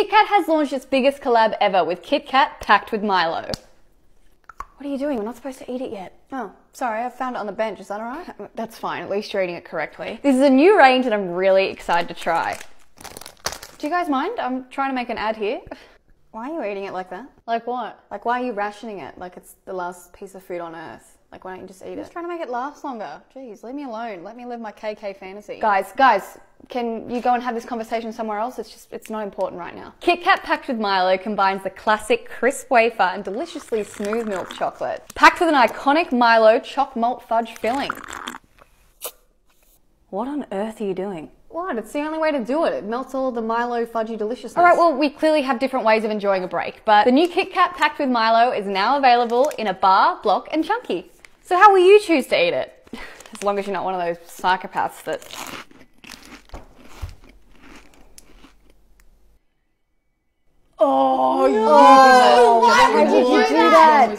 KitKat has launched its biggest collab ever with KitKat packed with Milo. What are you doing? We're not supposed to eat it yet. Oh, sorry, I found it on the bench. Is that alright? That's fine. At least you're eating it correctly. This is a new range and I'm really excited to try. Do you guys mind? I'm trying to make an ad here. Why are you eating it like that? Like what? Like, why are you rationing it like it's the last piece of food on earth? Like, why don't you just eat I'm just trying to make it last longer. Jeez, leave me alone. Let me live my KK fantasy. Guys, guys, can you go and have this conversation somewhere else? It's just, it's not important right now. Kit Kat packed with Milo combines the classic crisp wafer and deliciously smooth milk chocolate, packed with an iconic Milo choc malt fudge filling. What on earth are you doing? What? It's the only way to do it. It melts all the Milo fudgy deliciousness. All right, well, we clearly have different ways of enjoying a break, but the new Kit Kat packed with Milo is now available in a bar, block, and chunky. So how will you choose to eat it? As long as you're not one of those psychopaths that Oh, oh you! Why would you do that?